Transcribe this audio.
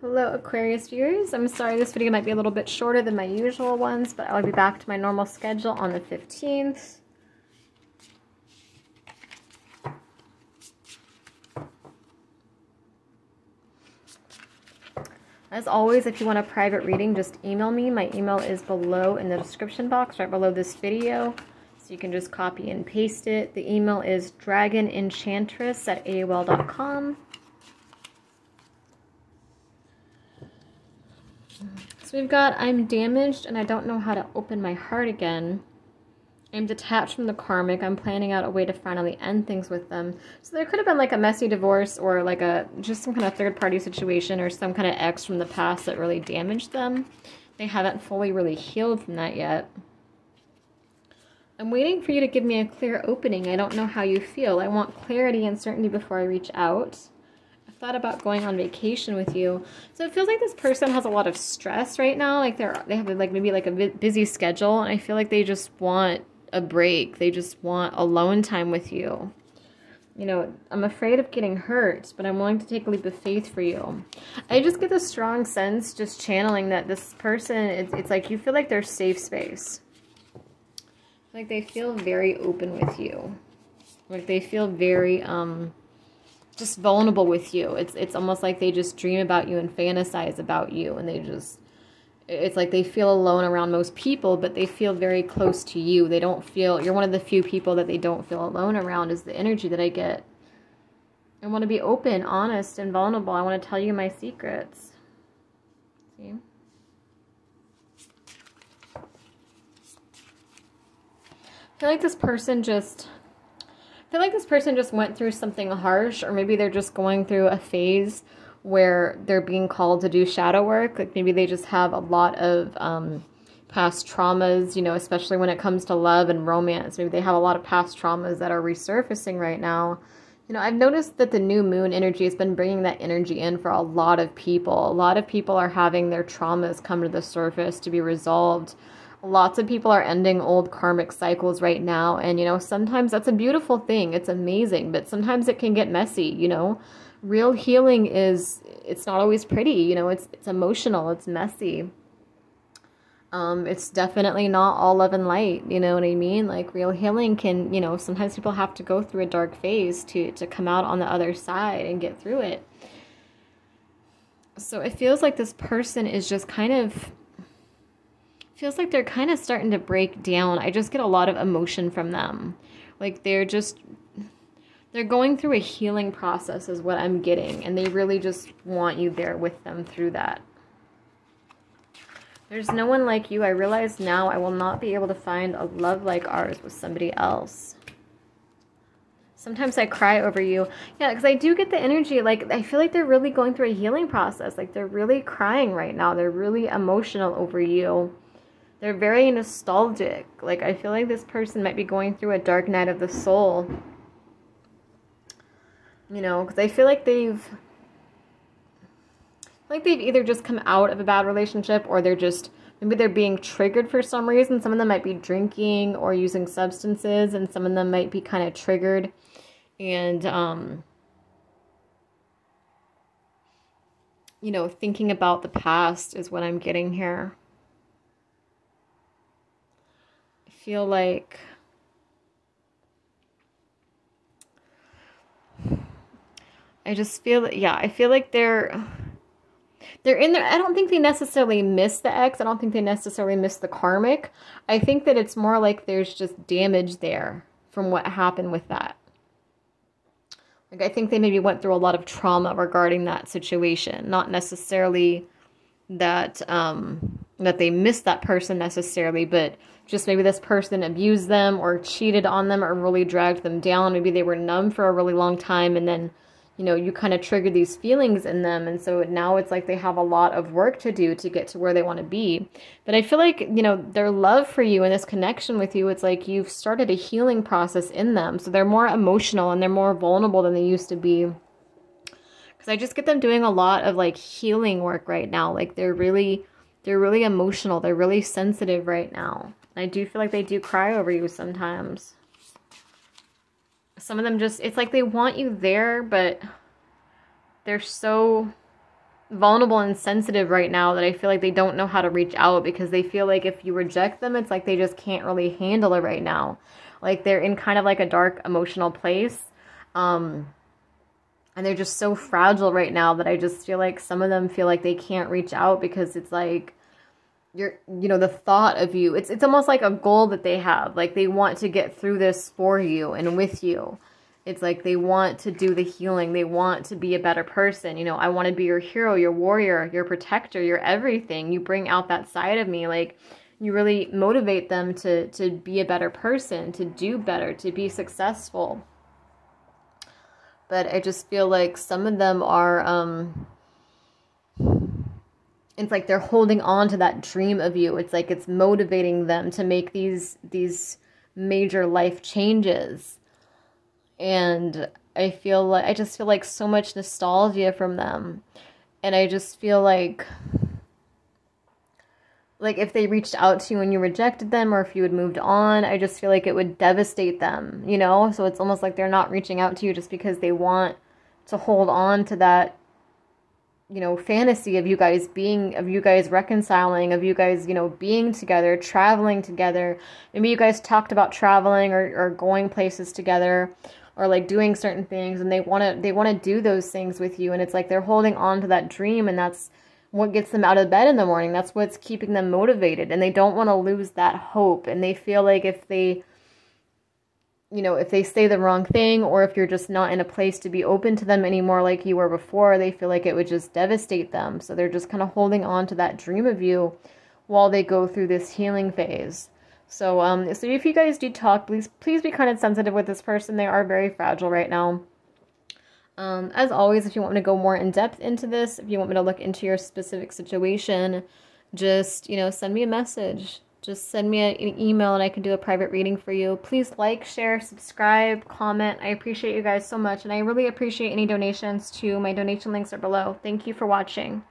Hello Aquarius viewers, I'm sorry this video might be a little bit shorter than my usual ones, but I'll be back to my normal schedule on the 15th. As always, if you want a private reading, just email me. My email is below in the description box, right below this video. So you can just copy and paste it. The email is dragonenchantress at AOL.com. So we've got I'm damaged and I don't know how to open my heart again. I'm detached from the karmic. I'm planning out a way to finally end things with them. So there could have been like a messy divorce or like a just some kind of third party situation or some kind of ex from the past that really damaged them. They haven't fully really healed from that yet. I'm waiting for you to give me a clear opening. I don't know how you feel. I want clarity and certainty before I reach out. Thought about going on vacation with you. So it feels like this person has a lot of stress right now. Like they're they have like maybe like a busy schedule and I feel like they just want a break. They just want alone time with you. You know, I'm afraid of getting hurt, but I'm willing to take a leap of faith for you. I just get this strong sense just channeling that this person, it's, it's like you feel like they're safe space. Like they feel very open with you. Like they feel very, um, just vulnerable with you. It's, it's almost like they just dream about you and fantasize about you and they just it's like they feel alone around most people, but they feel very close to you. They don't feel, you're one of the few people that they don't feel alone around, is the energy that I get. I want to be open, honest, and vulnerable. I want to tell you my secrets. See? I feel like this person just, feel like this person just went through something harsh, or maybe they're just going through a phase where they're being called to do shadow work. Like maybe they just have a lot of um, past traumas, you know, especially when it comes to love and romance. Maybe they have a lot of past traumas that are resurfacing right now. You know, I've noticed that the new moon energy has been bringing that energy in for a lot of people. A lot of people are having their traumas come to the surface to be resolved. Lots of people are ending old karmic cycles right now. And, you know, sometimes that's a beautiful thing. It's amazing. But sometimes it can get messy, you know real healing is it's not always pretty you know it's it's emotional it's messy um it's definitely not all love and light you know what i mean like real healing can you know sometimes people have to go through a dark phase to to come out on the other side and get through it so it feels like this person is just kind of feels like they're kind of starting to break down i just get a lot of emotion from them like they're just they're going through a healing process is what I'm getting. And they really just want you there with them through that. There's no one like you. I realize now I will not be able to find a love like ours with somebody else. Sometimes I cry over you. Yeah, because I do get the energy. Like, I feel like they're really going through a healing process. Like, they're really crying right now. They're really emotional over you. They're very nostalgic. Like, I feel like this person might be going through a dark night of the soul. You know, because I feel like they've like they've either just come out of a bad relationship or they're just maybe they're being triggered for some reason. Some of them might be drinking or using substances, and some of them might be kind of triggered and um you know, thinking about the past is what I'm getting here. I feel like I just feel that, yeah, I feel like they're, they're in there. I don't think they necessarily miss the ex. I don't think they necessarily miss the karmic. I think that it's more like there's just damage there from what happened with that. Like, I think they maybe went through a lot of trauma regarding that situation, not necessarily that, um, that they missed that person necessarily, but just maybe this person abused them or cheated on them or really dragged them down. Maybe they were numb for a really long time and then you know, you kind of trigger these feelings in them. And so now it's like they have a lot of work to do to get to where they want to be. But I feel like, you know, their love for you and this connection with you, it's like you've started a healing process in them. So they're more emotional and they're more vulnerable than they used to be. Because I just get them doing a lot of like healing work right now. Like they're really, they're really emotional. They're really sensitive right now. I do feel like they do cry over you sometimes some of them just, it's like they want you there, but they're so, vulnerable and sensitive right now that I feel like they don't know how to reach out because they feel like if you reject them, it's like they just can't really handle it right now. Like they're in kind of like a dark emotional place. Um, and they're just so fragile right now that I just feel like some of them feel like they can't reach out because it's like you're you know the thought of you it's it's almost like a goal that they have like they want to get through this for you and with you it's like they want to do the healing. They want to be a better person. You know, I want to be your hero, your warrior, your protector, your everything. You bring out that side of me. Like you really motivate them to to be a better person, to do better, to be successful. But I just feel like some of them are um it's like they're holding on to that dream of you. It's like it's motivating them to make these these major life changes and I feel like I just feel like so much nostalgia from them. And I just feel like like if they reached out to you and you rejected them or if you had moved on, I just feel like it would devastate them, you know? So it's almost like they're not reaching out to you just because they want to hold on to that you know fantasy of you guys being of you guys reconciling of you guys you know being together traveling together maybe you guys talked about traveling or, or going places together or like doing certain things and they want to they want to do those things with you and it's like they're holding on to that dream and that's what gets them out of bed in the morning. That's what's keeping them motivated. And they don't want to lose that hope. And they feel like if they you know if they say the wrong thing or if you're just not in a place to be open to them anymore like you were before they feel like it would just devastate them. So they're just kind of holding on to that dream of you while they go through this healing phase. So, um, so if you guys do talk, please, please be kind of sensitive with this person. They are very fragile right now. Um, as always, if you want me to go more in depth into this, if you want me to look into your specific situation, just, you know, send me a message. Just send me an email and I can do a private reading for you. Please like, share, subscribe, comment. I appreciate you guys so much. And I really appreciate any donations too. My donation links are below. Thank you for watching.